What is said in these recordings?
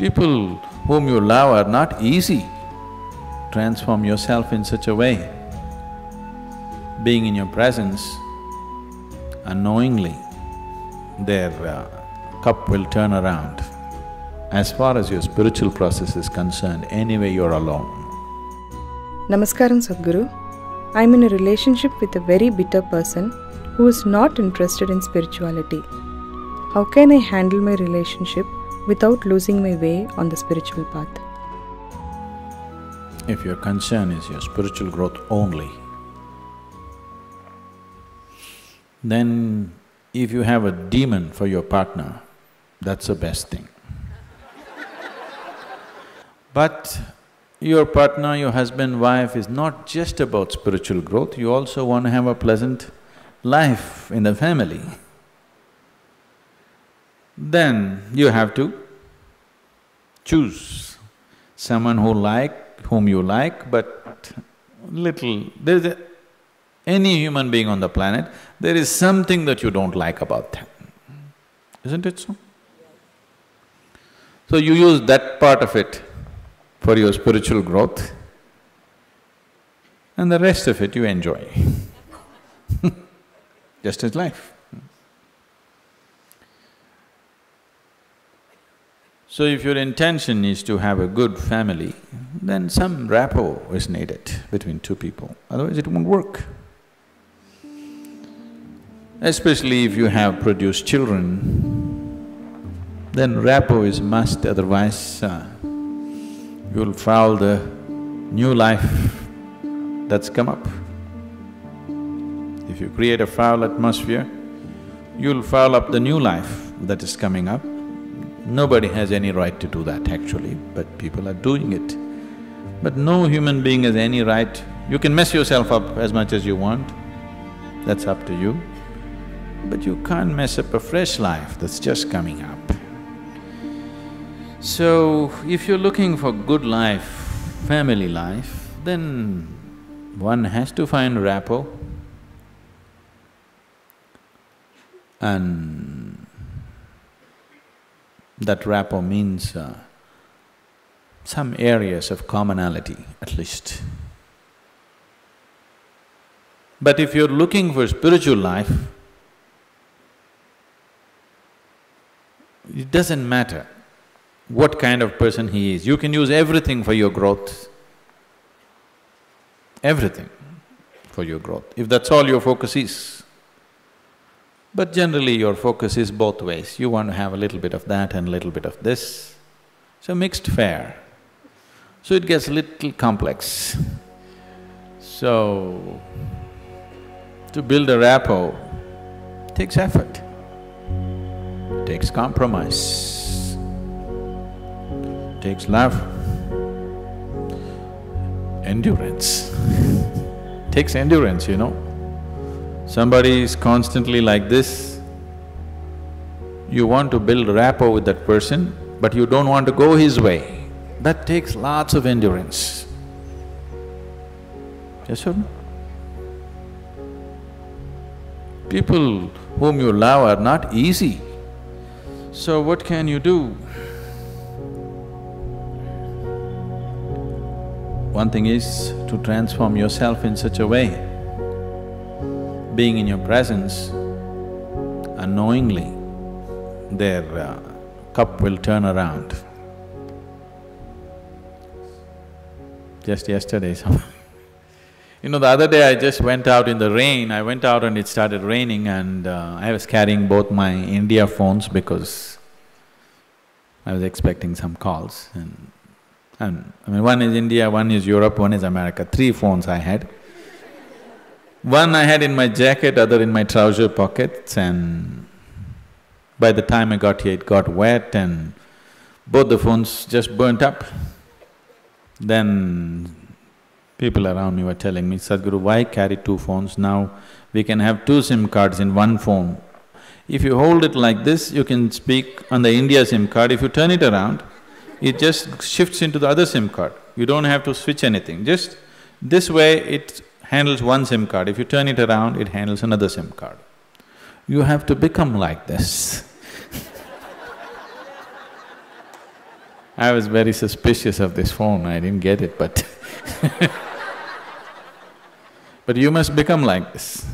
People whom you love are not easy. Transform yourself in such a way. Being in your presence, unknowingly, their uh, cup will turn around. As far as your spiritual process is concerned, anyway you're alone. Namaskaram Sadhguru. I'm in a relationship with a very bitter person who is not interested in spirituality. How can I handle my relationship without losing my way on the spiritual path? If your concern is your spiritual growth only, then if you have a demon for your partner, that's the best thing. But your partner, your husband, wife is not just about spiritual growth, you also want to have a pleasant life in the family. Then you have to choose someone who like, whom you like, but little… there's a, any human being on the planet, there is something that you don't like about them, isn't it so? So you use that part of it for your spiritual growth and the rest of it you enjoy just as life. So if your intention is to have a good family, then some rapport is needed between two people, otherwise it won't work. Especially if you have produced children, then rapport is must, otherwise uh, you'll foul the new life that's come up. If you create a foul atmosphere, you'll foul up the new life that is coming up. Nobody has any right to do that actually, but people are doing it. But no human being has any right, you can mess yourself up as much as you want, that's up to you. But you can't mess up a fresh life that's just coming up. So, if you're looking for good life, family life, then one has to find rapport and that rapport means uh, some areas of commonality at least. But if you're looking for spiritual life, it doesn't matter what kind of person he is, you can use everything for your growth, everything for your growth, if that's all your focus is. But generally your focus is both ways, you want to have a little bit of that and a little bit of this, so mixed fare. So it gets little complex. So, to build a rapport takes effort, takes compromise, takes love, endurance takes endurance, you know. Somebody is constantly like this, you want to build rapport with that person, but you don't want to go his way. That takes lots of endurance. Yes or no? People whom you love are not easy. So what can you do? One thing is to transform yourself in such a way, being in your presence, unknowingly, their uh, cup will turn around. Just yesterday, some You know, the other day I just went out in the rain, I went out and it started raining and uh, I was carrying both my India phones because I was expecting some calls and and I mean, one is India, one is Europe, one is America, three phones I had. One I had in my jacket, other in my trouser pockets and by the time I got here it got wet and both the phones just burnt up. Then people around me were telling me, Sadhguru, why carry two phones? Now we can have two SIM cards in one phone. If you hold it like this, you can speak on the India SIM card. If you turn it around, it just shifts into the other SIM card. You don't have to switch anything, just this way it handles one SIM card. If you turn it around, it handles another SIM card. You have to become like this I was very suspicious of this phone, I didn't get it, but But you must become like this.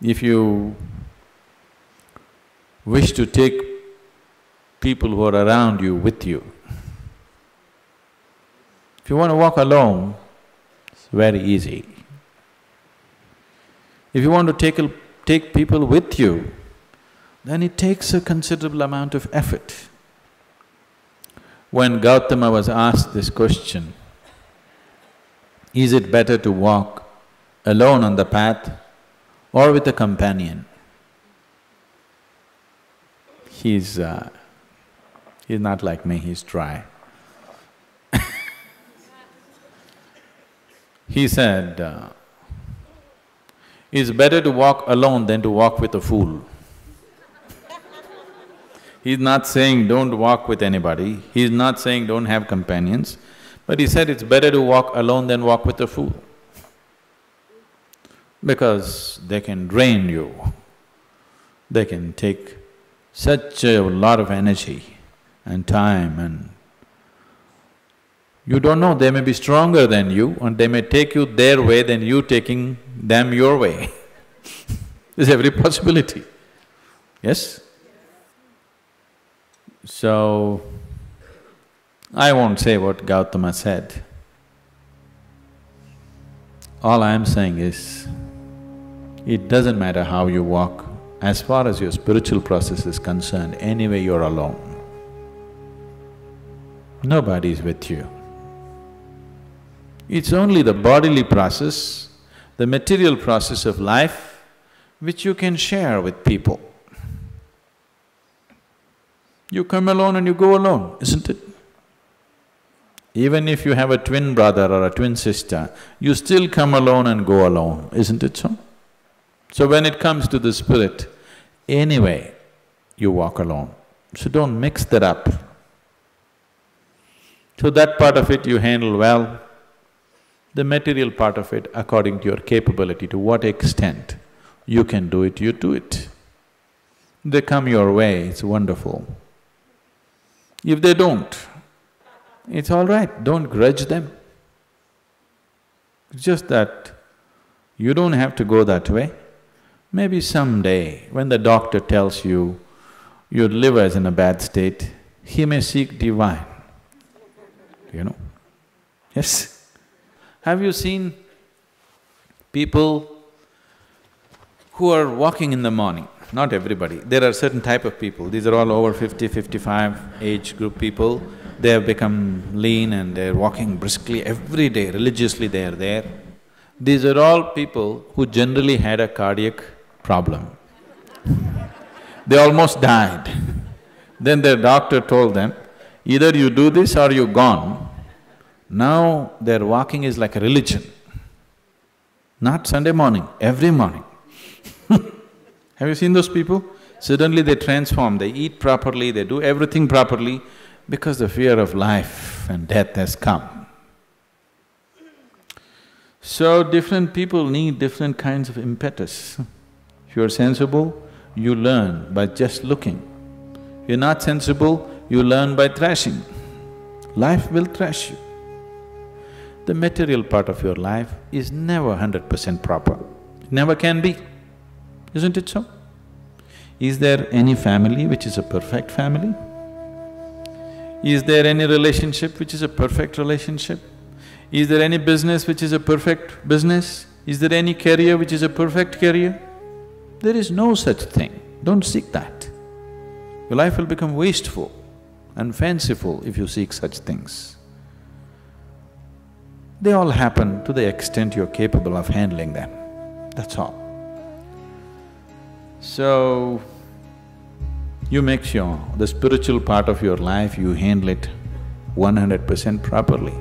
If you wish to take people who are around you with you, if you want to walk alone, very easy. If you want to take, take people with you, then it takes a considerable amount of effort. When Gautama was asked this question, is it better to walk alone on the path or with a companion? He's… Uh, he's not like me, he's dry. He said, uh, it's better to walk alone than to walk with a fool. He's not saying don't walk with anybody, he's not saying don't have companions, but he said it's better to walk alone than walk with a fool. Because they can drain you, they can take such a lot of energy and time and you don't know, they may be stronger than you and they may take you their way than you taking them your way. There's every possibility, yes? So, I won't say what Gautama said. All I am saying is, it doesn't matter how you walk, as far as your spiritual process is concerned, anyway you're alone. Nobody is with you. It's only the bodily process, the material process of life, which you can share with people. You come alone and you go alone, isn't it? Even if you have a twin brother or a twin sister, you still come alone and go alone, isn't it so? So when it comes to the spirit, anyway, you walk alone. So don't mix that up. So that part of it you handle well. The material part of it, according to your capability, to what extent you can do it, you do it. They come your way, it's wonderful. If they don't, it's all right, don't grudge them. It's just that you don't have to go that way. Maybe someday, when the doctor tells you your liver is in a bad state, he may seek divine, you know. Yes. Have you seen people who are walking in the morning? Not everybody, there are certain type of people, these are all over 50, 55 age group people they have become lean and they're walking briskly every day, religiously they are there. These are all people who generally had a cardiac problem. they almost died. Then their doctor told them, either you do this or you're gone. Now their walking is like a religion. Not Sunday morning, every morning. Have you seen those people? Suddenly they transform, they eat properly, they do everything properly, because the fear of life and death has come. So different people need different kinds of impetus. If you're sensible, you learn by just looking. If you're not sensible, you learn by thrashing. Life will thrash you. The material part of your life is never hundred percent proper, never can be, isn't it so? Is there any family which is a perfect family? Is there any relationship which is a perfect relationship? Is there any business which is a perfect business? Is there any career which is a perfect career? There is no such thing, don't seek that. Your life will become wasteful and fanciful if you seek such things. They all happen to the extent you're capable of handling them, that's all. So, you make sure the spiritual part of your life, you handle it one hundred percent properly.